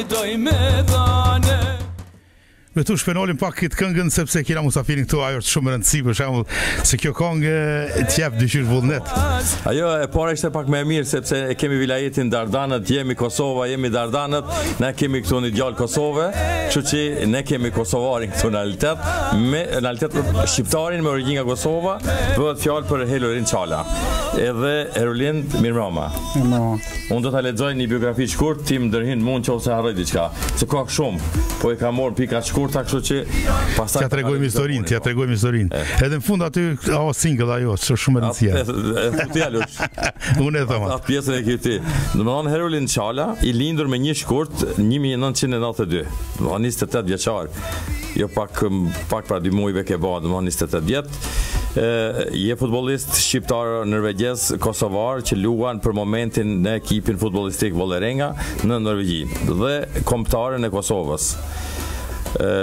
e dojmë me dhane Me tu shpjegolim pak këtë këngën sepse kena musafirin këtu ajo është shumë rëndësi për shembull se kjo këngë të jep dyqyr vullnet. Ajo e para ishte pak më e mirë sepse e kemi vilajetin Dardanët, jemi Kosova, jemi Dardanët, Ne kemi këtu një djalë Kosove, që që ne kemi Kosovarin këtu në realitet, me në realitet Shqiptarin me origjinë nga Kosova, bëhet fjalë për Herolind Shala, edhe Herolind mirëmbrëma. Unë do ta lexoj një biografi të shkurtë, ti më ndërhyn mund nëse harroj diçka, se ka shumë, po i kam marrë pika shkurta, kështu që pastaj... T'ia tregojmë historinë, t'ia tregojmë historinë. Edhe në fund aty, o single ajo, është shumë e rëndësishme. Tja lush. Unë e them. Atë pjesën e këtij. Domethënë Herolind Shala, i lindur me një shkurt 1992. Domethënë 28 vjeçar. Jo pak, pak para dy mujve ke ba, domethënë 28 vjet. Je futbolist shqiptar norvegjez kosovar që luan për momentin në ekipin futbolistik Vollerenga në Norvegji dhe kombëtaren e Kosovës.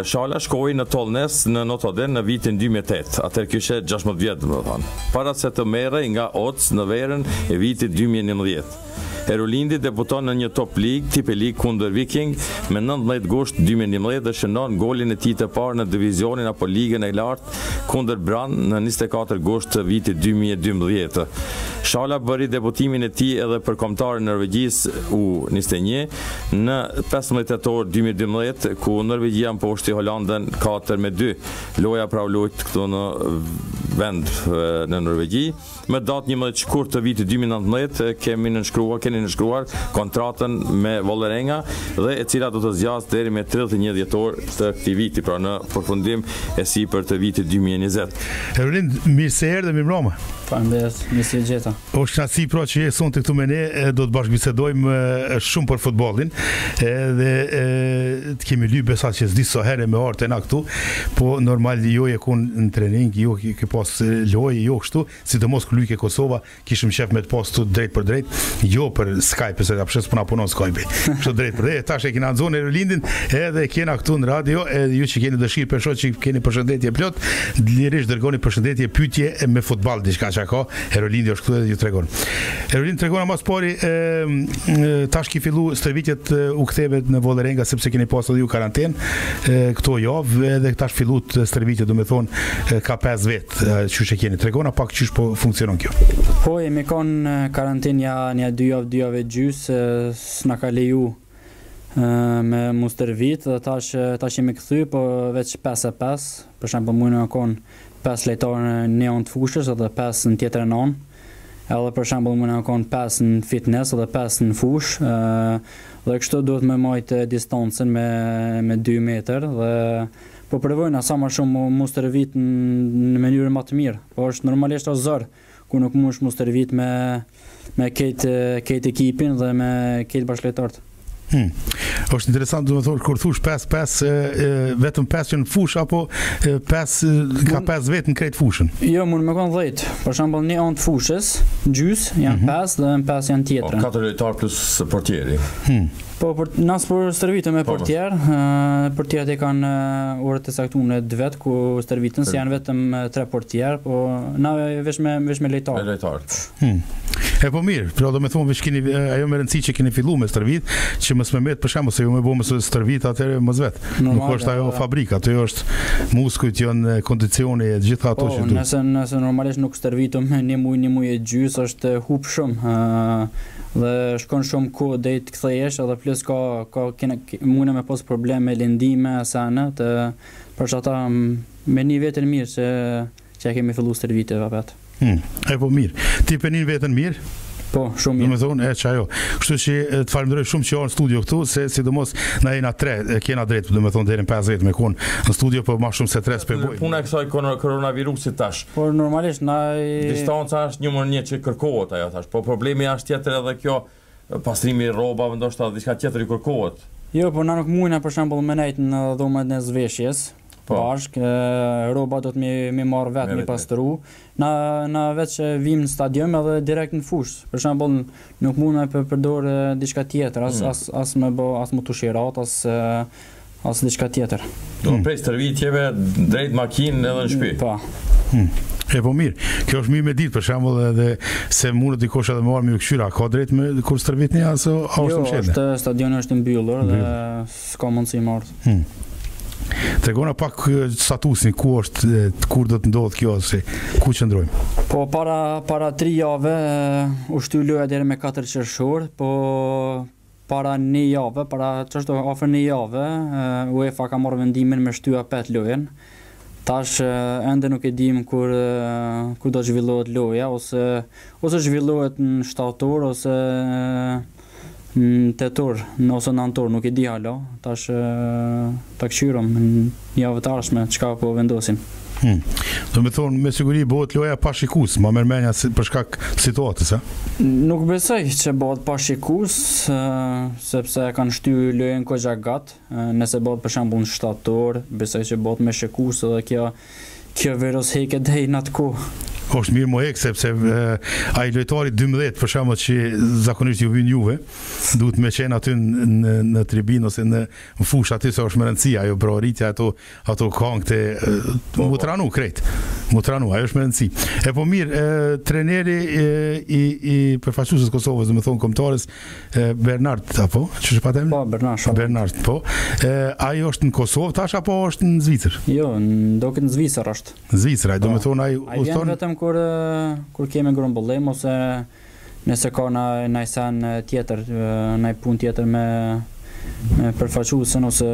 Shala shkoi nga Tollnes në Notodden në vitin 2008. Atëherë kishte 16 vjet, domethënë. Para se të merrej nga Odds në verën e vitit dy mijë e njëmbëdhjetë, Herolindi debuton në një Top Ligë, Tipe Ligë kundër Viking, me nëntëmbëdhjetë gusht dy mijë e njëmbëdhjetë dhe shënon golin e tij të parë në divizionin apo ligën e lartë kundër Brann në njëzet e katër gusht të vitit dy mijë e dymbëdhjetë. Shala bëri debutimin e tij edhe për kombëtaren e Norvegjisë U njëzet e një në pesëmbëdhjetë tetor dy mijë e dymbëdhjetë, ku Norvegjia mposhti Holandën katër me dy. Loja pra u lojt këtu në vend në Norvegji. Me datë 11 shkurt të vitit 2019 kemi nënshkruar, keni nënshkruar kontratën me Vollerenga dhe e cila do të zgjasë deri më 31 dhjetor të këtij viti, pra në përfundim e sipër të vitit 2020. Herolind, mirë se erdhe, mirë mbrëma. Faleminderit, mirë se ju gjeta. Është kënaqësi pra që je sonte këtu me ne, do të bashkëbisedojmë shumë për futbollin. Edhe të kemi lyp besa që s'di sa herë me ardhë te na këtu, po normal jo je kon në trening, jo ke pas lojë, jo kështu, sidomos kur lujke Kosova, kishim qejf me të pas këtu drejt për drejt, jo për Skype, se as s'po na punon Skype. Kështu drejt për drejt, tash e kena nxon Lindin, edhe e kena këtu në radio, edhe ju që keni dëshirë për shoqë që keni përshëndetje plot, lirisht dërgoni përshëndetje, pyetje me futboll diçka çka ka, Herolindi është këtu edhe ju tregon. Herolind, tregona ma s'pari, tash ki fillu stërvitjet u ktheve në Vollerenga sepse keni pas edhe ju karantinë këto javë edhe tash fillu stërvitjet domethënë ka 5 vetë qysh e keni tregona pak qysh po funksionon kjo. Po jemi kon karantinë ja një dy javë dy javë gjys s'na ka leju me mu stërvit dhe tash tash jemi kthy po veç 5 e 5 për shembull mujnë me kon 5 lejtarë në një anë të fushës edhe 5 në tjetrën anë edhe për shembull mujnë me kon 5 në fitness edhe 5 në fushë dhe kështu duhet me majt distancën me me 2 metër dhe po përvojna sa më shumë mu stërvit në mënyrën më të mirë po është normalisht zor ku nuk mundesh mu stërvit me me krejt krejt ekipin dhe me krejt bashkëlojtarët. Hmm. Është interesant domethon kur thosh 5 5 vetëm 5 në fushë apo 5 ka 5 vetë n'krejt fushën. Jo, mun me kon 10. Për shembull, një anë të fushës, gjys janë 5 mhm. dhe 5 janë tjetra. Po, katër lojtar plus portieri. Hmm. Po portierat stërviten me po, po. portierët, portierët e kanë orët e caktuar n'veti ku stërviten se janë vetëm tre portier, po na veç me veç me lejtar. Me lejtar. Hmm. E po mirë, pra do me thonë veç keni ajo me rëndësi që keni filluar me stërvit, që mos me mbet për shembull se ju me bo mos me stërvit atëherë mos vet. Nuk është ajo fabrika, aty është muskujt janë kondicioni e gjitha ato po, që duhet. Po, nëse nëse normalisht nuk stërvitem një muaj, një muaj e gjys është hup shumë. Dhe shkon shumë kohë deri të kthehesh edhe plus ka ka kena mune me pas problem me lëndime se edhe për qata e nij veten mirë se që e kemi filluar stërvitje apet. Hmm, e po mirë. Ti pe nin veten mirë? Po, shumë mirë. Domethënë, është ajo. Kështu që të falenderoj shumë që je në studio këtu, se sidomos na jena tre, e kena drejt, domethënë deri në 50 me kon në studio, po më shumë se tre s'pe boj. Puna e kësaj koronavirusit tash. Por normalisht na distanca është numër një që kërkohet ajo tash, po problemi është tjetër edhe kjo pastrimi i rrobave ndoshta diçka tjetër ju kërkohet. Jo, po na nuk mujmë për shembull me nejt në dhomën e zveshjes, po. bashk, rrobat duhet mi, mi marrë vetë, mi pastru. Na, na veç vim në stadium edhe direkt në fushë. Për shembull, nuk mund me përdorë diçka tjetër, as, mm. as, as me bo, as mu tushirat, as As diçka tjetër. Domethon. prej stërvitjeve drejt makinë edhe në shtëpi. Po. Hmm. E po mirë, kjo është mirë me ditë, për shembull edhe se mundet dikush edhe me ardh me kqyrë a, ka drejt me kur stërvitni aso a është jo, mshelë. Jo, stadioni është mbyllur dhe s'ka mundësi me ardh. Hmm. Tregona pak statusin ku është kur do të ndodhë kjo se ku qëndrojmë. Po para para 3 javë u shty loja deri me 4 qershor, po Para një jave, para ç'është afër një jave, UEFA ka marrë vendimin me shty apet lojën. Tash ende nuk e dimë kur kur do zhvillohet loja ose ose zhvillohet në shtator ose në tetor, ose nëntor, nuk e di hala. Tash Ta kqyrëm në javët e ardhshme çka po vendosin. Hmm. Do me thonë, me siguri bëhet loja pa shikus, ma merr menja si, për shkak situatës, e? Nuk besoj që bëhet pa shikues, sepse e kanë shty lojën koxha gatë, nëse bëhet për shambull në shtator, besoj që bëhet me shikues edhe kjo, kjo virus heket deri në atë kohë. është mirë me hekë, sepse e, ai lojtari 12, për shambull që zakonisht ju vinë juve, duhet me qenë aty në, në tribinë ose në N'fush aty se është me rëndësi ajo brohoritja ato ato këngë të po, po. m'u tranu krejt. M'u tranu ajo është me rëndësi. E po mirë, treneri e, i i përfaqësueses të Kosovës, domethënë kombëtares Bernard apo ç'është pa them? Po Bernard. Shumë. Bernard, po. E, ai është në Kosovë tash apo është në Zvicër? Jo, do këtë në Zvicër është. Zvicra, po. domethënë ai u thon vetëm kur kur kemi grumbullim ose Nëse ka naj sen tjetër, naj punë tjetër me me përfaqësuesen ose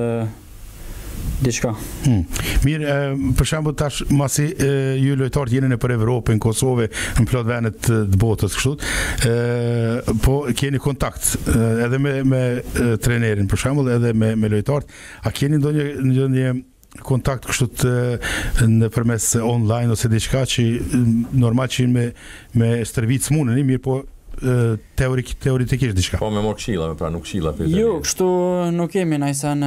diçka. Hmm. Mirë, për shembull tash masi e, ju lojtarët jeni nëpër Evropë, n'Kosovë, në plot vende të, botës kështu. a po keni kontakt edhe me me trenerin për shembull edhe me me lojtarët. A keni ndonjë ndonjë kontakt kështu nëpërmes online ose diçka që normal që me u stërvit s'muneni, mirëpo teorik teoretikisht diçka. Po me marr këshilla, pra nuk këshilla për të. Jo, kështu nuk kemi najsen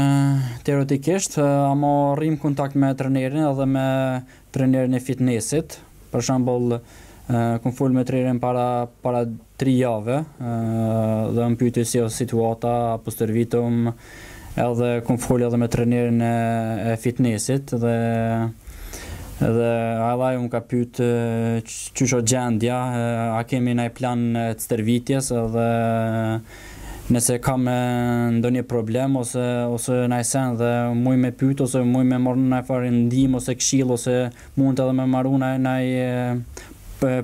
teoretikisht, ama rrim kontakt me trenerin edhe me trenerin e fitnessit. Për shembull, kum fol me trenerin para para tri jave dhe um pyt si o situata a po stërvitum edhe kum fol edhe me trenerin e, e fitnessit dhe edhe aj um ka pyt qysh o gjendja, a kemi naj plan të stërvitjes dhe nëse kam ndonjë problem ose ose naj sen dhe muj me pyt ose muj me marrë najfar ndihm ose këshill ose Mund edhe me marr unë naj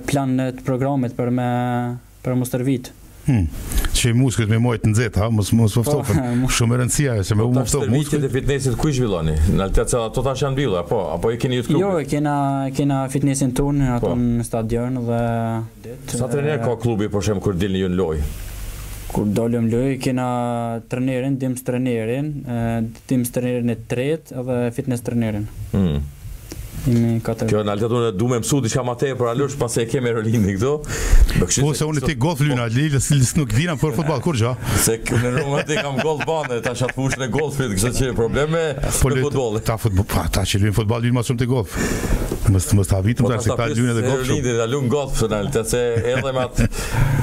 plan të programit për me për mu stërvit. Hmm. Që muskujt me i majtë nxehtë, ha, mos me po, ftofen. Shumë e rëndësi është se me u po, me ftofë muskujt. Të fitnessit ku i zhvilloni? Normal ato tash janë mbyllur, po, apo e keni ju te klubi? Jo, e kena, kena fitnessin tonë, aty po. në stadion dhe... Sa trener ka klubi, për shembull, kur dilni ju në lojë? Kur dalim n'lojë, kena trenerin, ndihmës trenerin, Ndihmës trajnerin e tretë edhe fitness trajnerin. Mm. Jemi katër. Kjo normal, unë du me mësu diçka më tepër, Alush, pasi e kem Erolin këtu. Do kështu. Po se unë ti golf lyna, po. lidhje, lidhje nuk vina për futboll kurgjë. Se në Roma ti kam golf bande, tash atë fushën e golfit, kështu që probleme po me futbollin. Ta futboll, po ata që lyn futboll lyn më shumë ti golf. Mos mos ta vitim po tash ta lynë edhe golf. Erolini ta lun golf normal, se edhe me atë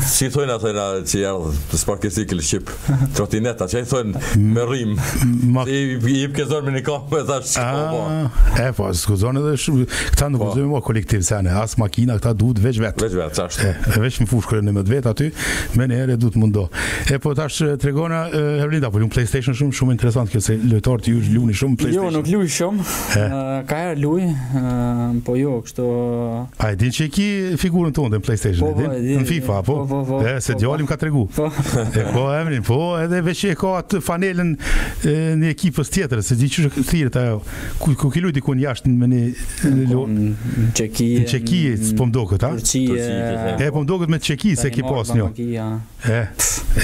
si thonë atë që erdh të sparkësi kil ship. Trotinet, atë që i thojnë me rrym. Ma... I, i pëke zonë me një kamë, e thashë që po, po. E, po, s'ku zonë edhe shumë, këta nuk po. zëmë me kolektiv, se anë, as makina, këta duhet veç vetë. Veç vetë, qashtu. E, e veç më fushë kërën e mëtë vetë aty, me një herë e duhet mundo. E, po, tash, tregona, Herolind, po lun PlayStation shumë, shumë interesant, kjo se lojtarë të ju luni shumë jo, PlayStation. Jo, nuk luj shumë, ka herë luj, po, jo, Kështu. A e din që e ki figurën tane në PlayStation, po, e din? Po, din. Në FIFA, po. Po, po, po. E, se po, djali m' po. ka tregu. Po. E po emrin, po, edhe veç e ka atë fanelën e, e ekipës tjetër, s'e di qysh thirret ajo. Ku, ku ki lujti ku në jashtë në një... Në lo... Çeki. Në Çeki, po më doket, a? Turqi. E, po më doket në Çeki, se ki pas një. E,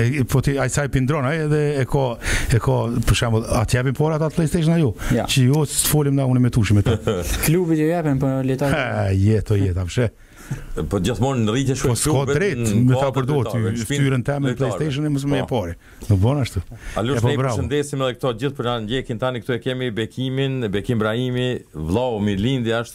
e, po ti ai sa i pindron ai edhe e ka e ka për shembull a t'i japin paret ata PlayStation ajo. Ja. Që jo të folim na unë me t'u shti me ta. Klubi që japin po leta. Ha, jeto jeta, pse? Po gjithmonë në rritje shumë. Po s'ka drejt, me ta përdorë ti fytyrën tane në PlayStation e mos me po. pare. Nuk bën ashtu. Ali po, ne përshëndesim edhe këto gjithë po na ndjekin tani këtu e kemi Bekimin, Bekim Brahimi, vllau Mirlindit as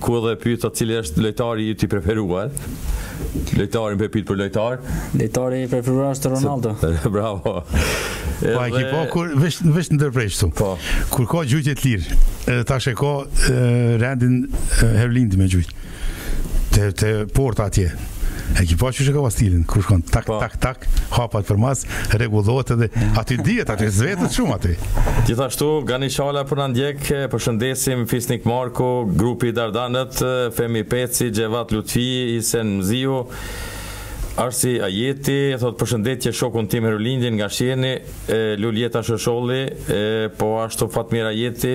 Ku edhe pyta cili është lojtari i tij i preferuar? Lojtari më pyt për lojtar? Lojtari i preferuar është Ronaldo. Bravo. Po ai po kur vesh vesh ndërpre këtu. Po. Kur ka gjujtë të lirë, edhe tash e ka rendin Herolindi me gjujtë. Te te porta atje. E ki pa që që ka pas stilin, kur shkon tak, pa. Po. tak, tak, hapat përmas, rregullohet edhe, mm. aty dihet, aty zvetët shumë aty. Gjithashtu, Gani Shala po na ndjek, përshëndesim Fisnik Marko, grupi Dardanët, Fehmi Peci, Xhevat Lutfi, Isen Mziu, Arsi Ajeti, thotë përshëndetje shokun tim Herolindin nga Shirni, Luljeta Shësholli, po ashtu Fatmir Ajeti,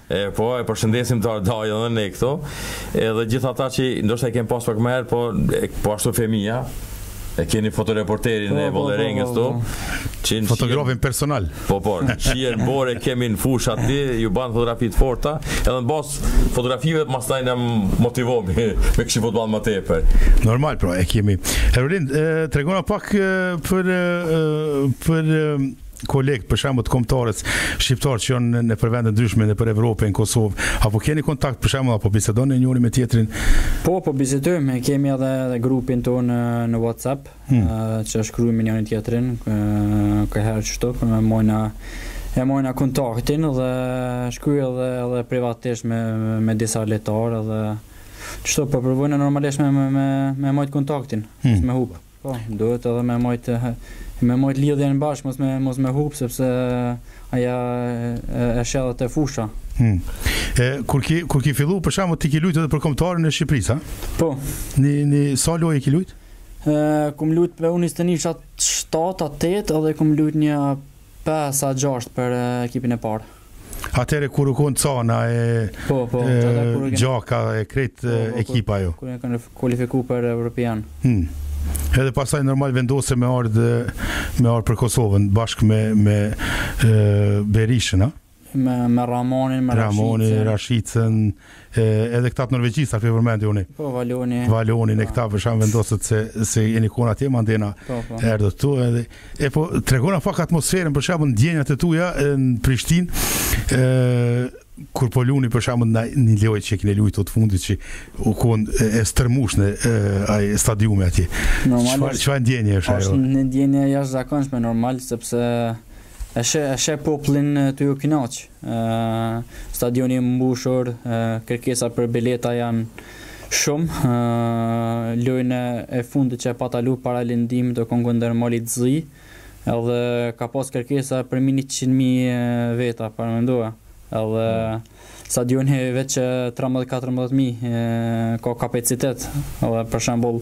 E po, e përshëndesim të radhë edhe ne këto, edhe gjithë ata që ndoshta s'kem pasë përmenë, po, po ashtu femija, e keni fotoreporterin po, e Valerengës po, po, të, që në Fotografin personal. Po, po, në shi e në borë kemi në fushë aty, ju ban fotografi t'forta, edhe në bazë t'fotografive të masanej na motivon me kqyrë futboll më tepër. Normal, pra, e kemi. Herolind, tregona pak për, për, për kolegë për shembull të kombëtares shqiptare që janë nëpër vende t'ndryshme nëpër Evropë në Kosovë apo keni kontakt për shembull apo bisedoni njëri me tjetrin po po bisedojmë kemi edhe edhe grupin tonë në, në WhatsApp hmm. uh, që shkruajmë njëri tjetrin uh, ka herë qeshtu po më majna e majna kontaktin dhe shkruaj edhe edhe privatisht me me disa lojtarë dhe qeshtu po provojmë normalisht me me me, me majt kontaktin hmm. me hup Po, duhet edhe me mbajt me mbajt lidhjen bashkë, mos me mos me hup sepse ajo e sheh edhe te fusha. Hmm. E kur ki kur ki fillu për shembull ti ki lujt edhe për kombëtarin e Shqipërisë, ha? Po. Në në sa lojë ki lujt? Ë, kum lujt për U21 nja 7 8 edhe kum lujt një Pesë a gjashtë për ekipin e parë. Atëherë kur u kon Cana e po, po, e, Xhaka e krejt po, po, ekipa jo. Kur janë kualifikuar për Europian. Hmm. Edhe pasaj normal vendose me ardh me ardh për Kosovën bashkë me me e, Berishën, a? me me Rrahmanin, me Rrahmani, Rashicën. Rashicën, e, edhe këta të Norvegjisë sa përmendi unë. Po Valoni. Valonin e këta për shembull vendosët se se jeni kon atje mandena Po, po. erdhët këtu edhe e pa tregona pak atmosferën për shembull ndjenjat e tuja e, në Prishtinë ë kur po luni për shembull në një lojë që keni luajtur të fundit që u kon e, e stërmush në e, ai stadiumi atje. Çfarë Normalisht çfarë ndjenje është ajo? është një ndjenje e jashtëzakonshme normal sepse E sheh, e sheh popullin tu u kënaq. Stadioni i mbushur, kërkesa për bileta janë shumë. Lojën e fundit që e pata lu para lëndimit u kon kundër Malit të Zi, edhe ka pas kërkesa për mbi 100.000 veta, paramendoje. Edhe Stadiumi veç 13-14 mijë ka kapacitet dhe për shembull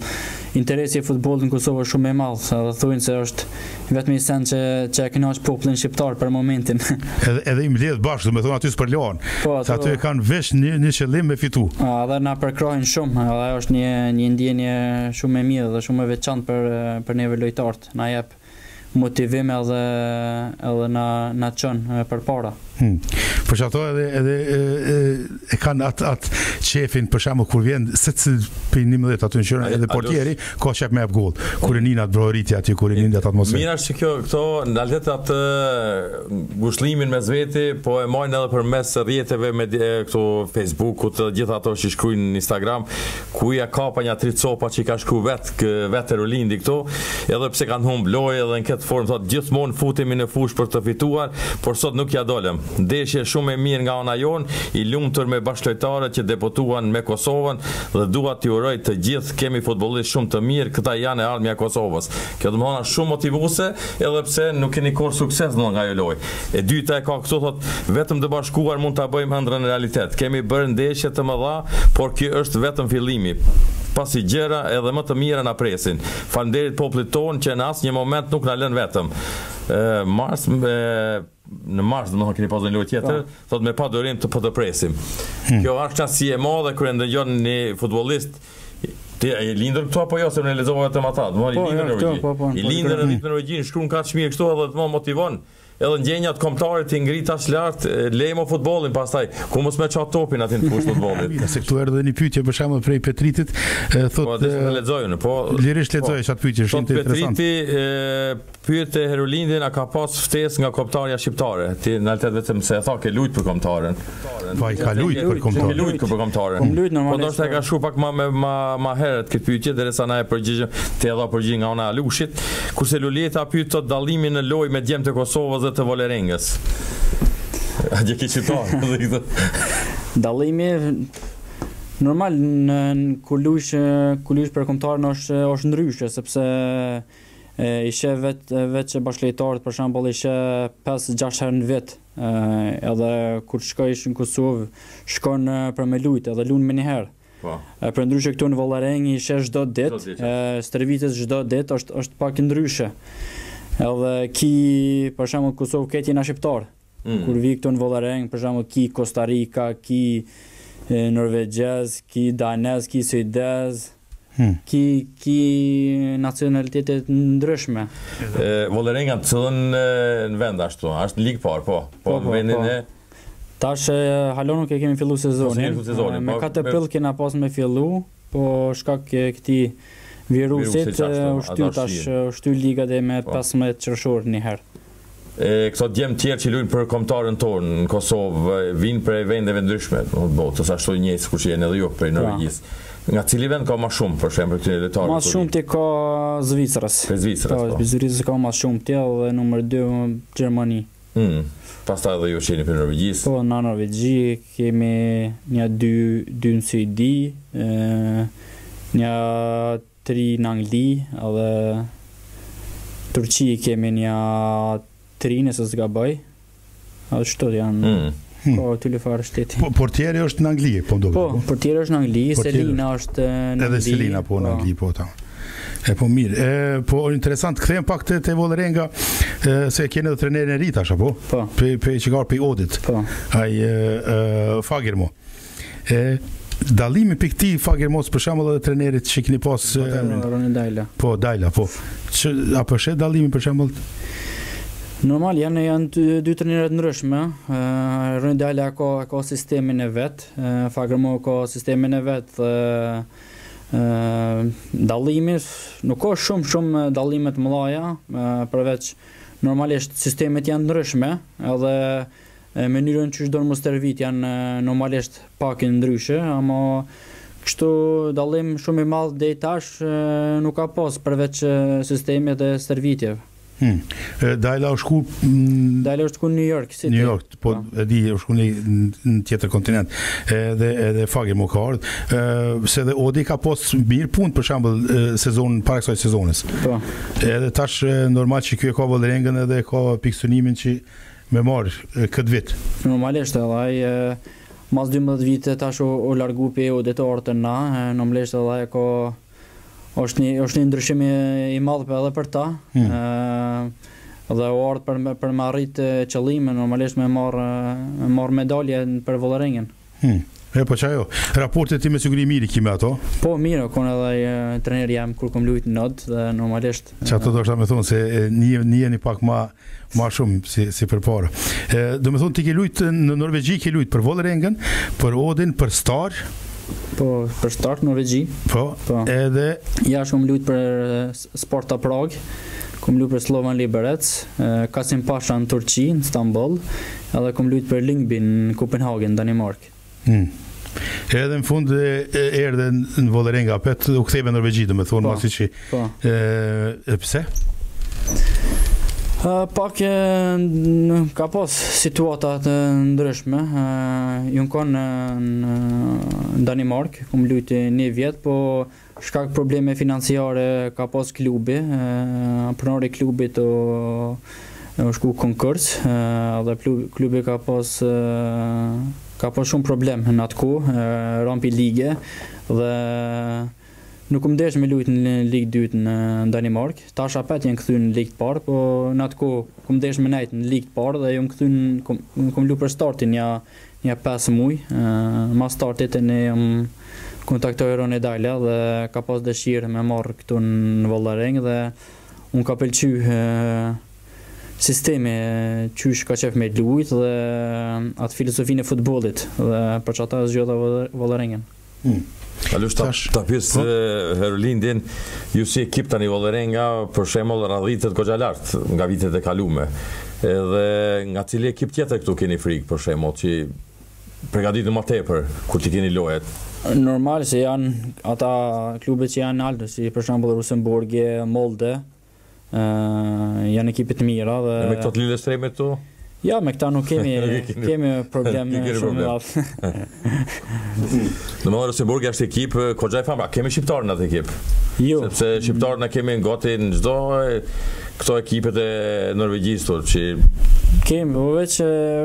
interesi i futbollit në Kosovë është shumë i madh dhe thuajnë se është vetmi sen që që e kënaq popullin shqiptar për momentin. edhe edhe i mbledh bashkë, domethonë aty s'përlahen. Po, se aty e kanë veç një një qëllim me fitu. Edhe na përkrahin shumë, edhe është një një ndjenje shumë e mirë dhe shumë e veçantë për për neve lojtarët. Na jep motivim edhe edhe na na çon përpara. Hmm. Për qato edhe edhe e, e, e kanë atë at qejfin për shemb kur vjen se të për 11 aty në qendër edhe portieri ka qejf me gol. Kur e nin atë brohorit aty kur e nin atë atmosferë. Mirë që kjo këto në realitet atë ngushllimin mes veti po e marrin edhe përmes rrjeteve me këto Facebook-ut të gjitha ato që shkruajnë në Instagram Ku ja kapa nja tri copa që i ka shkru vet vet Florenti këtu, edhe pse kanë humb lojë edhe në këtë formë thotë gjithmonë futemi në fushë për të fituar, por sot nuk ia dolëm. Ndeshje shumë e mirë nga ana jonë, i lumtur me bashkëlojtarët që debutuan me Kosovën dhe dua t'i uroj të gjithë, kemi futbollistë shumë të mirë, këta janë e ardhmja e Kosovës. Kjo domethonë shumë motivuese, edhe pse nuk keni korr sukses domethonë nga ajo lojë. E dyta e ka këtu thot, vetëm të bashkuar mund ta bëjmë ëndrrën realitet. Kemi bërë ndeshje të mëdha, por ky është vetëm fillimi, pasi gjëra edhe më të mira na presin. Faleminderit popullit tonë që në asnjë moment nuk na lënë vetëm. Mars në mars, domethënë keni pasur një lojë tjetër, po. thotë me padurim të po të presim. Hmm. Kjo është çast si e madhe kur e ndëgjon një futbollist Ti e lindur këtu apo jo se unë lexova vetëm ata, domethënë i po, lindur në Norvegji. Po, po, I lindur në Norvegji, shkruan kaq mirë kështu edhe të më motivon. Edhe ndjenjat kombëtare t'i ngrit tash lart, lemo futbollin pastaj, ku mos më ça topin aty n'fushë t'futbollit. Ja se këtu erdhi një pyetje për shembull prej Petritit, thotë Po, lexoj unë, po. Lirisht lexoj çat pyetje, është interesante. Petriti Pyete Herolindin a ka pas ftesë nga Kombëtarja Shqiptare. Ti na ltet vetëm se e tha ke lujt për Kombëtaren. Po ai ka lujt për Kombëtaren. Ke lujt për Kombëtaren. Kom lujt normalisht. Po ndoshta e ka shku pak më më më më herët këtë pyetje derisa ne u përgjigjëm. Ti e dha përgjigjen nga ana e Alushit. Kurse Luljeta pyet dallimin në lojë me djemtë e Kosovës dhe të Vålerengës. A dje ke qitar? Dallimi normal kur lujsh kur lujsh për Kombëtaren është është ndryshe sepse I sheh ve veç bashkëlojtarët për shembull i sheh pesë, gjashtë herë në vit. Edhe kur shkon në Kosovë, shkon për me lujt, edhe lun menjëherë. Po. Përndryshe këtu në Vålereng i sheh çdo ditë, stërvitesh çdo ditë, është është pak ndryshe. Edhe ki për shembull Kosovë krejt jena shqiptar. Kur vi këtu në Vålerenga për shembull ki kostarika, ki norvegjez, ki danez, ki suedez, ki ki nacionalitete të ndryshme. Vålerenga në cilin vend është, është në ligë t'parë, po, po, po në po, vendin po. e Tash hala nuk e kemi fillu sezonin. Po, sezonin me po, katër prill kena pas me fillu, po shkak e këtij virusit u shty tash u shty liga deri me 15 po. qershor një herë. E këto djem tjerë që lujnë për kombëtaren tonë në Kosovë, vijnë prej vendeve t'ndryshme në botë, është ashtu njëjtë sikur që jeni edhe ju prej Norvegjisë. Po. Nga cili vend ka më shumë për shembull prej këtyre lojtarëve? Më shumti ka Zvicrës. Prej Zvicrës. Po, po. Zvicrës ka më shumti dhe numër 2 Gjermani. Mm. Pastaj edhe ju jeni prej Norvegjisë. Po, në Norvegji kemi një dy dy në Suedi, ë një Tri në Angli dhe Turqi kemi nja tri nëse s'gaboj. Edhe shto janë. Mm. Hmm. Po, çfarë shteti. Po, portieri është në Angli, po do. Po, po, portieri është në Angli, Celina është në Angli. Edhe Celina po në po. Angli, po ta. E po mirë. E po interesant, kthehem pak te te Vålerenga, se keni edhe trenerin e ri tash apo? Po. Pej pej që ka pej Oddit. Po. Ai e, e Fagermo. E dallimi prej këtij Fagermos për shembull edhe trenerit që keni pas po, emrin Ronny Deila. Po Deila, po. Çka po është dallimi për shembull Normal janë janë dy, dy trajnerë të ndryshëm. Ë Ronny Deila ka ka sistemin e vet, Fagermo ka sistemin e vet. Ë dallimi nuk ka shumë shumë dallime të mëdha, përveç normalisht sistemet janë ndryshme, edhe Mënyrën qysh don mu stërvit jan normalisht pake ndryshe ama kështu dallim shum i madh deri tash nuk ka pas përveç sistemit dhe stërvitjeve. Hmm. Deila ë shku? Deila ë shku në New York, City New York, po, po. e di, ë shku në një tjetër kontinent. Edhe edhe Fagermo ka ardh. Ë se te Odd-i ka pas mirë punu për shembull sezonin para kësaj sezones. Po. Edhe tash normal që ky e ka Vålerengën edhe ka pikësynimin që me marr këtë vit. Normalisht edhe ai mas dymbëdhjetë vjet tash u, u largu pej Odd-it, erdh te na, normalisht edhe ai ka, është një është një ndryshim i, i madh edhe për ta. Hmm. E, dhe u ardh për, për me arrit qëllime, normalisht me marrë, me marrë medalje për Vålerengën. Hmm. E po qajo, raportet ti me siguri mirë i ki me ta? Po mirë, kom pas edhe ai trajner jem kur kam luajt n'Odd dhe normalisht. Që do t'doshta me thon se një një jeni pak ma ma shumë si si përpara. Ë domethon ti ke luajt në Norvegji, ke luajt për Vålerengën, për Odd-in, për Start. Po, për Start në Norvegji. Po. Po. Edhe jashtë kom luajt për Sparta Prag, Kom lujt për Slovan Liberec, Kasimpasha në Turqi, në Stamboll, edhe kom lujt për Lyngby në Kopenhagen, Danimarkë. Hmm. Edhe në fund erdhe në Vålerenga, apet u ktheve në Norvegji, domethonë, pasi që po. e pse? Pak e, në, ka pas situata të ndryshme. Jom konë në Danimarkë, kom lujt ni vjet, po Shkak probleme financiare ka pas klubi, pronari i klubit u, u shku konkurs dhe klubi ka pas ka pas shumë problem në atë kohë, ram pi lige dhe nuk kom desht me lujt në ligë të dytë në Danimark. Tash apet janë kthy në ligë të parë, po në atë kohë kom desht me lujt në ligë të parë dhe jom kthy në kom, kom lujt për Startin, nja Nja pesë muj mas Startit edhe m'ka kontaktu Ronny Deila dhe ka pas dëshirë me marrë këtu në Vålereng dhe m'ka pëlqy sistemi qysh ka qejf me lujt dhe atë filozofinë e futbolit dhe për qata e zgjodha Vålerengën. Hmm. Kalush ta, tash, ta pyes po? Herlindin, ju si ekip tani Vålerenga, për shembull radhitet koxha lart nga vitet e kalume. Edhe nga cili ekip tjetër këtu keni frikë për shembull që përgatiteni ma tepër kur t'i keni lojet? Normal se janë ata klubet që janë nalt, si për shembull Rosenborg, Molde, Ëh, janë ekipe të mira dhe me këto të Lillestrømit këtu? Ja, me këta nuk kemi kemi problem shumë të madh. Domethënë Rosenborg është ekip koxha me famë. Ka shqiptarë në atë ekip. Jo. Sepse shqiptarë na kemi gati në çdo këto ekipet e Norvegjisë tur që kemi, po veç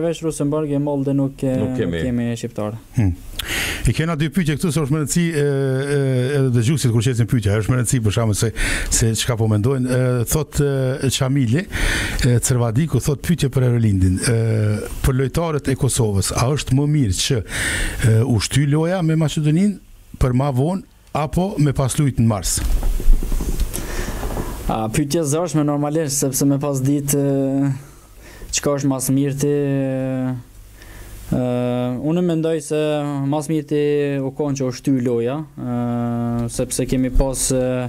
veç Rosenborg e Molde nuk nuk kemi, kemi shqiptarë. Hmm. I kena dy pyetje këtu se është me rëndësi edhe dëgjuesit kur qesin pyetje, është me rëndësi për shembull se çka po mendojnë, thotë Qamili, Cërvadiku thotë pyetje për Herolindin, për lojtarët e Kosovës, a është më mirë që u shty loja me Maqedoninë për ma vonë Apo me pas lujt në mars? Ah, pyetje e zorshme normalisht sepse me pas ditë çka është më së mirti. Uh, unë mendoj se ma s'mirti u konë që u shty loja uh, sepse kemi pas uh,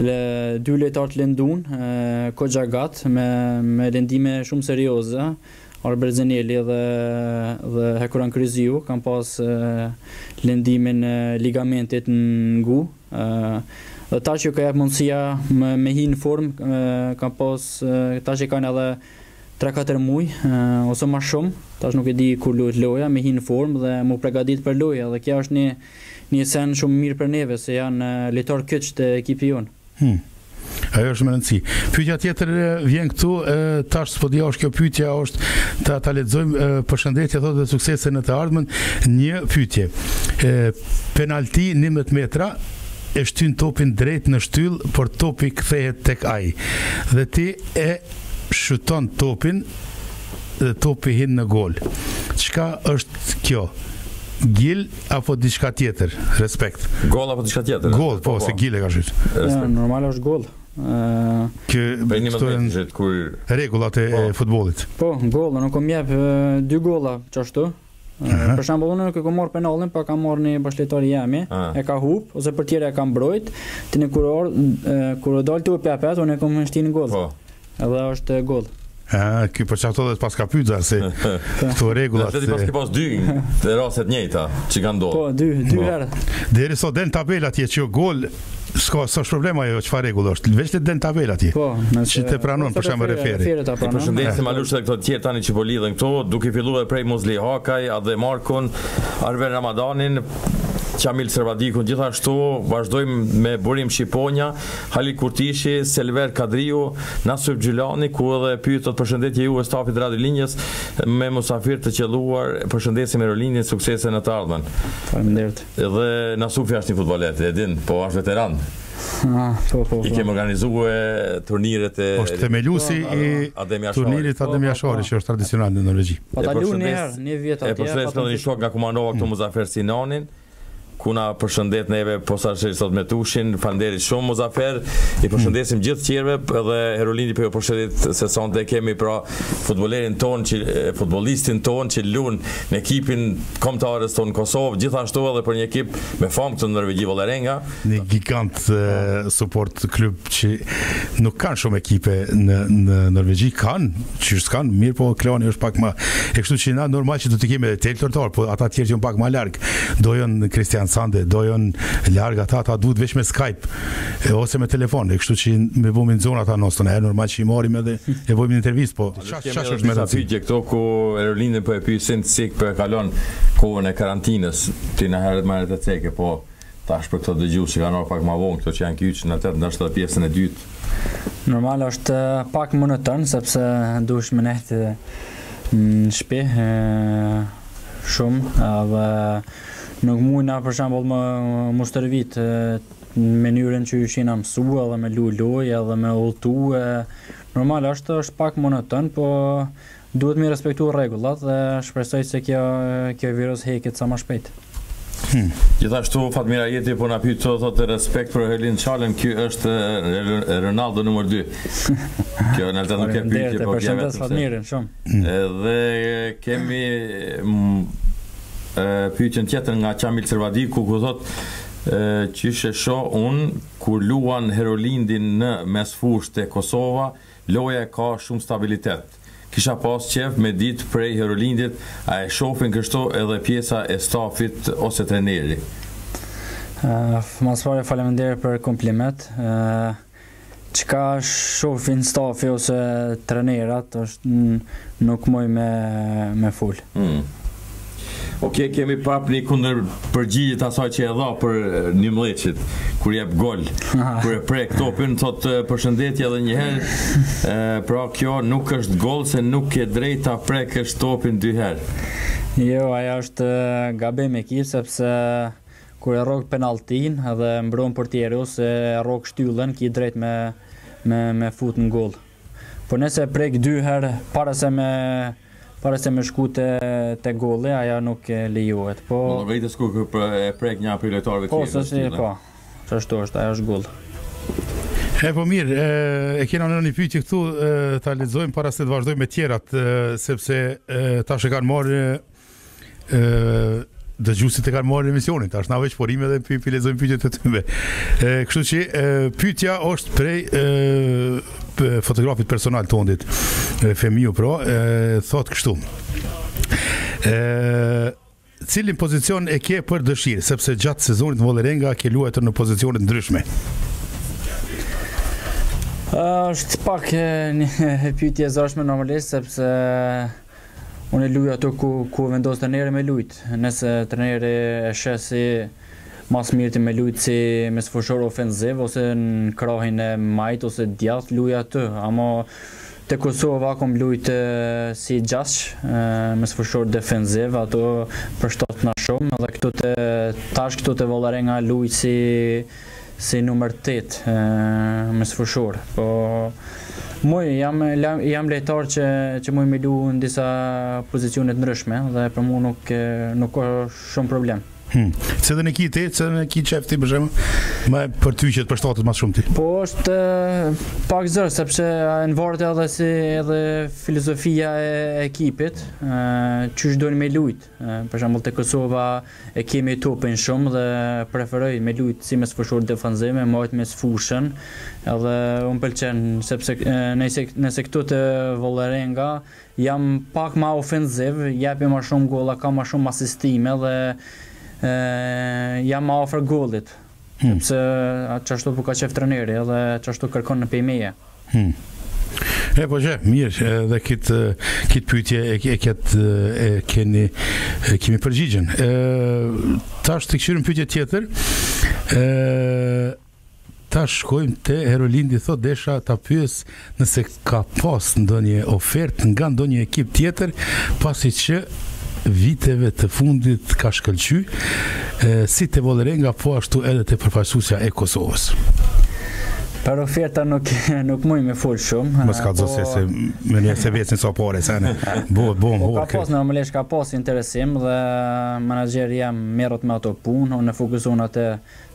le, dy lojtarë të lëndun uh, koxha gat me, me lëndime shumë serioze Arbër Zeneli dhe dhe Hekuran Kryziu kanë pas lëndimin e ligamentit në gu. Dhe tash ju ka jep mundësia me, me hi në formë, kanë pas, tash që kanë edhe 3-4 muaj, ose ma shumë, tash nuk e di kur luhet loja, me hi në formë dhe mu pregadit për lojë. Dhe kjo është një, një sen shumë mirë për neve, se janë lojtarë kyç te ekipi jonë. Hmm. Ajo është me rëndësi. Pyetja tjetër vjen këtu, tash s'po di është kjo pyetja është ta ta lexojmë përshëndetje thotë dhe suksese në të ardhmen. Një pyetje. E, penalti 11 metra e shtyn topin drejt në shtyll, por topi kthehet tek ai. Dhe ti e shuton topin dhe topi hin në gol. Çka është kjo? Gil apo diçka tjetër. Respekt. Gol apo diçka tjetër. Gol, po, po, po. se gil e ka shkru. Respekt. Ja, normal është gol. Ka për një moment që kur rregullat e po. futbollit. Po, gol, unë kam jap dy gola qashtu. Për shembull unë nuk e kam marr penallin, po e ka marr një bashkëlojtar i jemi, ah. e ka hup ose portieri e ka mbrojt. Ti në kuror kur u dal topi apet, unë e kam shtin gol. Po. Edhe është gol. Ah, ky për qato edhe paska pyt se këto rregulla. A ti paske pas dy raste të njëjta që kanë ndodhur. Po, dy, dy po. herë. Deri sa t'del tabela atje që gol s'ka, s'është problema ajo çfarë rregull është. Veç të del tabela atje. Po, nëse si të pranon për shembull referi. I përshëndesim eh. Alush edhe këto të tjerë tani që po lidhen këtu, duke filluar prej Muzli Hakaj, Ade Markun, Arben Ramadanin, Qamil Servadikun, gjithashtu vazhdojmë me Burim Shqiponja, Halil Kurtishi, Selver Kadriu, Nasuf Gjilani, ku edhe pyetjet përshëndetje juve stafit Radio Linjës me musafir të qelluar, përshëndesim Herolindin, suksese në të ardhmen. Faleminderit. Dhe Nasufi është një futbollist, e din, po është veteran. Ah, po, po, po. I kemë organizu turniret e... Po, është themelusi i turnirit po, Adem Jashari, po, po. që është tradicional në Norvegji. Po, kam lujt një herë, një vjetë atje. E përshëndesim edhe një shok nga Kumanova, këtu Muzafer Sinanin. Ku na përshëndet neve posaçërisht thotë Metushin. Faleminderit shumë Muzafer. I përshëndesim gjithë të tjerët dhe Herolindi po ju përshëndet se sonte e kemi pra futbollerin tonë që futbollistin tonë që lun në ekipin e kombëtares tonë Kosovë, gjithashtu edhe për një ekip me famë këtu në Norvegji Vålerenga. Një gigant support klub që nuk kanë shumë ekipe në në Norvegji, Klanen, që është Klanen, mirëpo Klaneni është pak më e kështu që na normal që do të kemi edhe të tjerët, po ata tjerë janë pak më larg. Do janë Kristiansand e, do janë larg ata, ata duhet veç me Skype e, ose me telefon, e kështu që me vëmë në zonë ata noston, e normal që i marrim edhe e vëmë në intervistë, po çfarë çfarë është me rëndësi, te pyetjet këto ku Herolindin po e pyesin si po e kalon kohën e karantinës, ti ma herët e ke cekë, po Tash për këto dëgjues që kanë ardhur pak ma vonë, këto që janë kyç në atë ndoshta pjesën e dytë. Normal është pak monoton sepse duhesh me nejt në shtëpi shumë dhe nuk mujna për shembull me me stërvit në mënyrën që jena mësua dhe me lu lojë edhe me udhëtue normal është është pak monoton po Duhet mi respektu rregullat dhe shpresoj se kjo kjo virus heket sa ma shpejt. Gjithashtu Fatmir Ajeti po na pyet çfarë thotë respekt për Herolind Shalën, ky është Ronaldo numër 2. Kjo në fakt nuk është pyetje, po e përshëndesim. Fatmirin shumë. Edhe kemi pyetjen tjetër nga Qamil Servadiku ku thotë qysh e shoh un kur luan Herolindi në mesfushë te Kosova Loja ka shumë stabilitet. Kisha pas qejf me ditë prej Herolindit a e shofin kështu edhe pjesa e stafit ose treneri. Ma s'pari faleminderit për kompliment. Çka shofin stafi ose trenerat nuk muj me me fol. Ok, kemi prap një kundërpërgjigje asaj që e dha për njëmbëdhjetëshin, kur jep gol, kur e prek topin, thot përshëndetje edhe një herë, pra kjo nuk është gol se nuk ke drejt ta prekësh topin dy herë. Jo, aja është gabim e kipë, sepse kur e rrok penaltin dhe mbron portieri, ose e rrok shtyllën, ki drejt me, me, me fut në gol. Po nëse e prek dy herë para se me para se me shku te te golli, ajo nuk lejohet. Po Në po, vetëm kur e prek një prej lojtarëve po, tjerë. Po, s'është po. Qashtu është, ajo është gol. E po mirë, e, e kena një pyetje këtu, e, ta lexojmë para se të vazhdojmë me tjerat, e, sepse e, tash e kanë marrë Ëh, dëgjuesit e kanë marrë emisionin, tash na veç po rrimë dhe pi lexojmë pyetjet e tyre. Ë, kështu që e, pyetja është prej e, fotografit personal të Ondit, Fehmiu Pro, e, thot kështu. Ë, cilin pozicion e ke për dëshirë, sepse gjatë sezonit në Vålerenga ke luajtur në pozicione të ndryshme. Është pak një pyetje e zorshme normalisht sepse Unë luj aty ku ku vendos trajneri me lujt. Nëse trajneri e sheh si mas mirti me lujt si mesfushor ofenziv ose në krahin e majt ose djath luj aty. Ama te Kosova kom lujt si gjashtësh, mesfushor defenziv, aty përshtatna shumë dhe këtu te tash këtu te Vålerenga luj si Si numër tetë mesfushor. Po muj jam jam lojtar që që muj me lujt në disa pozicione të ndryshme dhe për mua nuk nuk ka shumë problem. Hmm. Cilën e ki ti, cilën e ki qef ti për shembull, me për ty që të përshtatet ma shumë ti. Po është pak zor, sepse nvaret edhe si edhe filozofia e ekipit, qysh dojnë me lujt. Për shembull te Kosova e kemi topin shumë dhe preferoj me lujt si mesfushor defenziv me mbajt mesfushën edhe më pëlqen sepse nëse nëse këtu te Vålerenga jam pak ma ofenziv, japi ma shumë gola, ka ma shumë asistime dhe jam ma afër golit. Sepse qashtu po ka qef treneri edhe qashtu kërkon pej meje. E po qe, mirë, edhe këtë kit pyetje e, e këtë e keni e kemi përgjigjen. Ë tash t'i kqyrim pyetje tjetër. Ë tash shkojmë te Herolindi thotë desha ta pyes nëse ka pas ndonjë ofertë nga ndonjë ekip tjetër, pasi që viteve të fundit ka shkëlqy, si te Vålerenga po ashtu edhe te përfaqësuesja e Kosovës. Për oferta nuk nuk mund me fol shumë. Mos ka zose se me ne se vetë sa pore sa ne. Bo bo bo. Ka pas normalisht ka pas interesim dhe menaxheri jem merret me ato punë, unë fokuson atë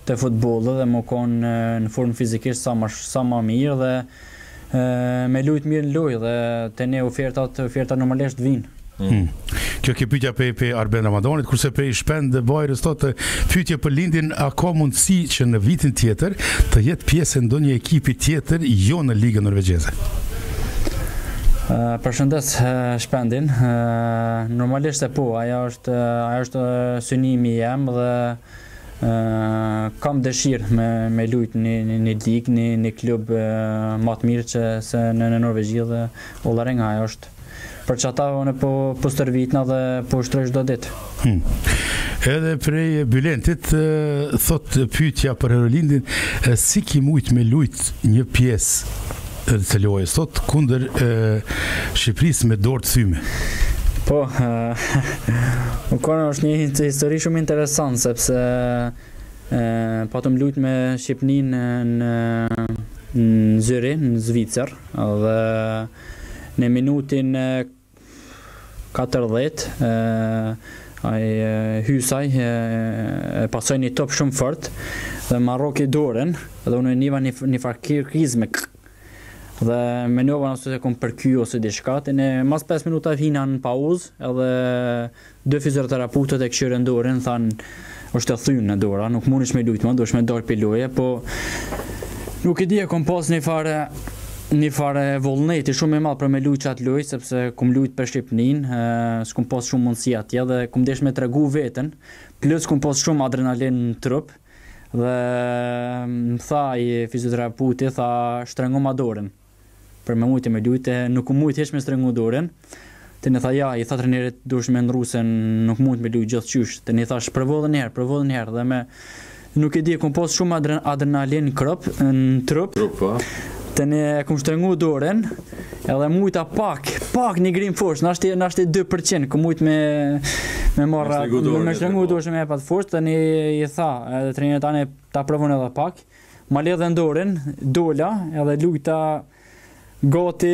të futbollit dhe me kon në formë fizikisht sa ma sa ma mirë dhe me lujt mirë në lojë dhe te ne ofertat ofertat normalisht vijnë. Hmm. Kjo ke pyetja prej prej Arben Ramadanit, kurse prej Shpend Bajrës thotë pyetje për Lindin, a ka mundësi që në vitin tjetër të jetë pjesë e ndonjë ekipi tjetër jo në ligën norvegjeze? Uh, përshëndes uh, Shpendin. Uh, normalisht e po, ajo është ajo është synimi i jem dhe Kam dëshirë me, me lujt në, në, një ligë, në, një klub ma të mirë që se në, në Norvegji dhe Vålerenga është. Për qata unë po, po stërvitna dhe po ushtroj çdo ditë. Hmm. Edhe prej Bylentit, thot pytja për Herolindin, si ki mujt me lujt një pjesë të lojës thot kundër Shqipërisë me dorë të thyme. Po, u kon është një histori shumë interesant, sepse patëm po lujt me Shqipnin në në Zyrih, në Zvicër, dhe në minutin Katërdhjetë ai Hysaj e pasoi një top shumë fort dhe ma rroki dorën dhe unë niva një një far krizme dhe mendova ose e kom përdredh ose diçka te ne mas 5 minuta hina në pauzë edhe Dy fizioterapeutët e kqyrën dorën thanë është e thyne dora nuk munesh me lujt duhesh me dalë pi loje po nuk e di e kom pas një fare një fare vullneti shumë të madh për me lujt qat lojë sepse kum lujt për Shqipnin e, s'kum pas shumë mundësi atje dhe kum desh me tregu veten plus kum pas shumë adrenalin në trup dhe më tha ai fizioterapeuti tha shtrëngoma dorën Për me mujt e me lujt e nuk kum mujt hiç me shtrëngu dorën, te ne tha ja, i tha trenerit duhesh me ndrru se nuk mujt me lujt gjithë qysh, te ne i thash provo edhe njerë, provo edhe njerë dhe me nuk e di e kom pas shum adrenalin në trup, në trup, trup po. te ne e kom shtrëngu dorën, edhe mujta pak, pak një grim fosht, nashta, nashta 2% kum mujt me me marra, me shtrëngu dorën, me shtrëngu dorën, me e pat fosht, te ne i tha, edhe trenerit ani ta provon edhe pak, Ma lidhën dorën, dola edhe lujta gati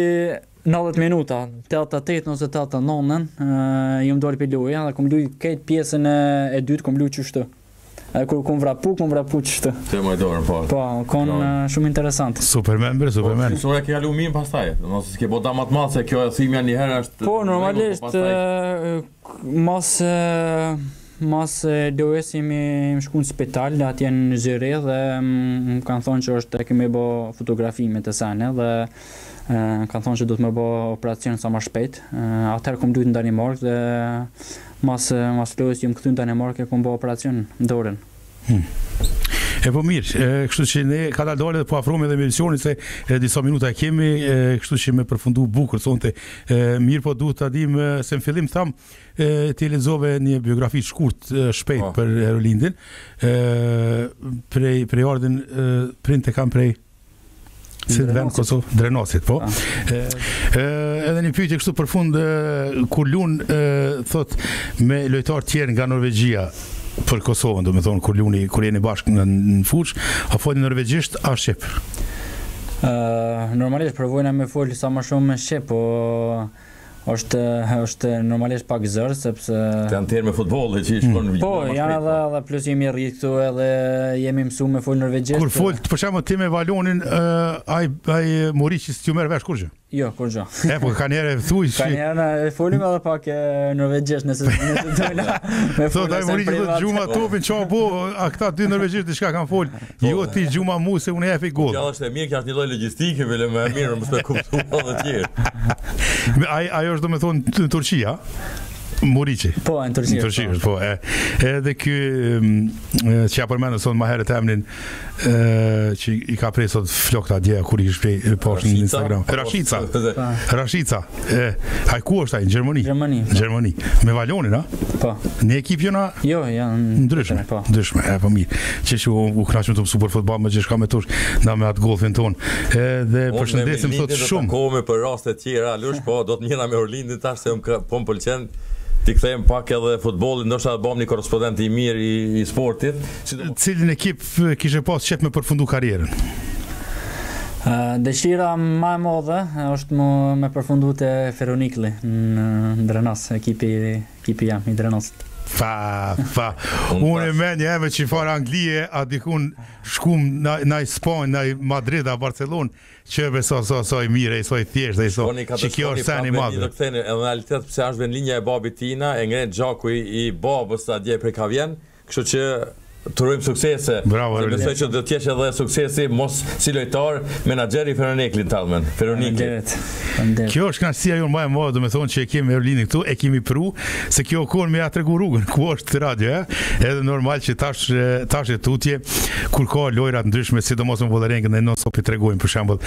90 minuta, 88 ose 89, jom dërru prej loje dhe kom lujt këtë pjesën e, e dytë, kom lujt qështu. E kur kom vrapu, kom vrapu qështu. T'mbaje dorën, po. Po, kom ba. shumë interesant. Superman, bre, Superman. Po, shumë të kie lumin pastaj, nëse s'ke bo dam ma t'madh, se kjo e thimja njëherë është... Po, normalisht, mas... Mas lojës jemi shku në spital atje në Zyrih dhe më kanë thonë që është kemi me bo fotografi me sene dhe kanë thonë që duhet me bo operacion sa ma shpejt. Atëherë kom lujt në Danimark dhe mas, mas lojës jom kthy në Danimark e kom bo operacion në dorën. Hmm. E po mirë, e, kështu që ne kadal dale dhe po afrojmë edhe me emisionin se e, disa minuta e kemi, e, kështu që me përfundu bukur sonte. E, mirë po duhet ta dimë se në fillim tham e, ti lexove një biografi të shkurt e, shpejt Po. për Erolindin. ë prej prej ardhin e, prindët i kam prej si vend Drenasit. Kosovë Drenasit, po. Ë ë, edhe një pyetje kështu për fund ë, kur lun ë, thot me lojtarë tjerë nga Norvegjia për Kosovën, do me thonë, kur luni, kur jeni bashkë në, në fush, a folni norvegjisht, a shqip? Ë, normalisht provojmë me fol sa më shumë me shqip, po Është është normalisht pak zor sepse Ka terme futbolli që i shkon në mm. Po, janë edhe po. edhe plus jemi rrit këtu edhe jemi mësuar me fol norvegjisht. Kur fol, për shembull ti me Valonin, uh, ai ai Muriqi s'ju merr vesh kurrgjë. Jo, kurrgjë. E po kanëherë thuaj si. Kanëherë e folim edhe pak e norvegjisht nëse nëse do të na. Me folim. Thot Muriqi gjuma topin ça po, a këta dy norvegjisht diçka kanë fol. Jo ti gjuma mu se unë jepi gol. Kjo është e mirë, kjo është një lloj logjistike, bile më e mirë, mos të kuptojnë të tjerët. Ai ajo është domethënë në Turqi, a? Muriqi. Po, në Turqi. Në Turqi, po. po e, edhe ky që ja përmendëm sot më herët emrin ë që i ka pre sot flokt a dje ku e kishe pa po në Instagram. Rashica. Rashica. E, ai ku është ai? Në Gjermani. Gjermani. Në Gjermani. Me Valonin, a? Po. Një ekip janë a? Jo, janë ndryshme. Po. Ndryshme, e po mirë. Që që u, u kënaqëm sot për futboll me që s'kam pë Lush, na me atë golfin ton. E dhe o, përshëndesim sot shumë. Ka kohë për raste të tjera, Lush, po do të nihemi me Erolindin tash se unë po më pëlqen t'i kthehem pak edhe futbollit, ndoshta të bëmë një korrespondent i mirë i, i sportit. Si do... Cilin ekip Ku e kishe pas qef me përfundu karrierën? Dëshira më e madhe është më me përfundu te Feronikli në Drenas, ekipi ekipi jem i Drenasit. Fa, fa. Unë menova që farë Anglije, a dikun shkon në një Spanjë, në një Madrid, a Barcelon, qe besa sa, sa, sa i mirë, sa i thjesht, dhe i sa, që kjo është sen i madhe. Do me thënë, edhe në realitet, pse është dhe në linja e babit tina, e ngreh gjaku i, i babës atje prej ka vjen, Kështu që të urojmë suksese, Bravo, se besoj që do të jesh edhe suksesi, mos si lojtar, menaxher i Feroniklit n'ardhmen. Feronikli. Kjo është kënaqësia jonë më e madhe, domethonë që e kemi Herolindin këtu, e kemi pru, se kjo kohë me ia tregu rrugën, ku është të radio, e? edhe normal që tash, tash e tutje, kur ka lojra t'ndryshme, sidomos me Vollërengën edhe nonstop i tregojmë, për shembol,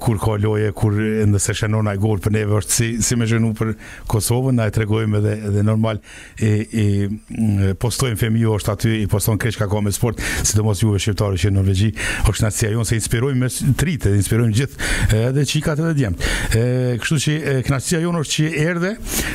kur ka lojë, kur nëse shënon ai për neve, është si, si me shënu për Kosovën, na është edhe, edhe normal, i, i postojmë fëmijve është aty, i postojmë krejt çka ka me sport, sidomos juve shqiptarë që në Norvegji, është knaqësia jonë se inspirojmë edhe t'ritë, inspirojmë gjithë, edhe çikat edhe djemt. E, kështu që e, knaqësia jonë është që erdhe,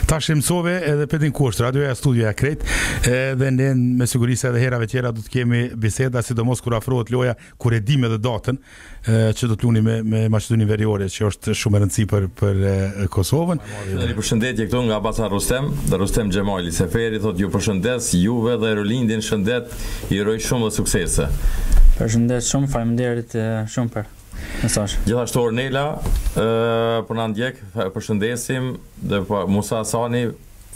tash e mësove edhe vendin ku është radioja, studioja krejt, edhe ne me siguri se edhe herave tjera do të kemi biseda, sidomos kur afrohet loja, kur e dimë edhe datën që do të luni me me Maqedoninë Veriore që është shumë e rëndësishme për për Kosovën. Ju faleminderit. Përshëndetje këtu nga Baca Rustem, dhe Rustem Xhemali Seferi thotë ju përshëndes juve dhe Herolindin shëndet, i uroj shumë dhe suksese. Përshëndes shumë, faleminderit shumë për mesazh. Gjithashtu Ornela, ë po na ndjek, përshëndesim dhe po Musa Asani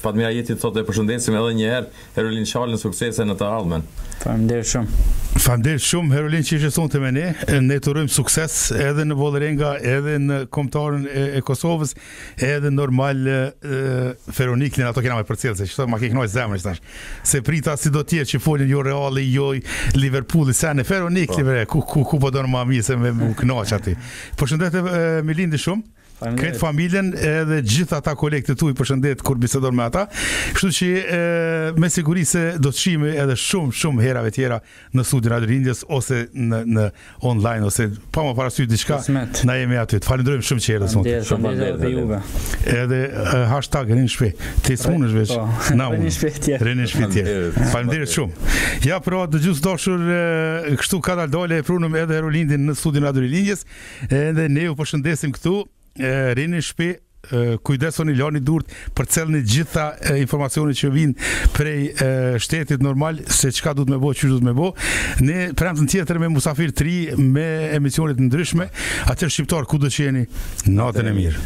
Fatmir Ajeti thotë e përshëndesim edhe një herë Herolind Shalën suksese në të ardhmen. Faleminderit shumë. Faleminderit shumë Herolind që ishe sonte me ne. Ne të urojmë sukses edhe në Vollërenga, edhe në Kombëtaren e, e Kosovës, edhe normal Feroniklin ato kena me përcjell se çfarë ma ke kënaqë zemrën tash. Se prita, se ka do të tjerë që folin jo Reali, jo Liverpooli, s'thonë Feronikli po. bre, ku ku ku po don më mirë se me u kënaq aty. Përshëndete familjen ti shumë. Krejt familjen edhe gjithë ata kolegët e tu i përshëndet kur bisedon me ata. Kështu që e, me siguri se do të shihemi edhe shumë, shumë herave tjera në studion Radio Rinisë ose në, në online ose pa marrë parasysh diçka kismet. na jemi aty. Të falendrojmë shumë që erdhe sonte. Shumë faleminderit edhe juve. Edhe e, hashtag rri n'shpi. Ti s'munesh veç. Po. Na unë. Rri n'shpi tjetër. Rri n'shpi tjetër. Faleminderit. Faleminderit shumë. Ja pra dëgjus t'dashur e, kështu kadal-dale e prumë edhe Herolindin në studion Radio Rindjes. Edhe ne ju përshëndesim këtu, rrini n'shpi, kujdesuni lani durt, përcellni gjitha informacionet që vijnë prej shtetit normal se çka duhet me bë, qysh duhet me bë. Ne t'premten tjetër me musafir të ri, me emisione të ndryshme, atëherë shqiptarë kudo që jeni, natën e mirë.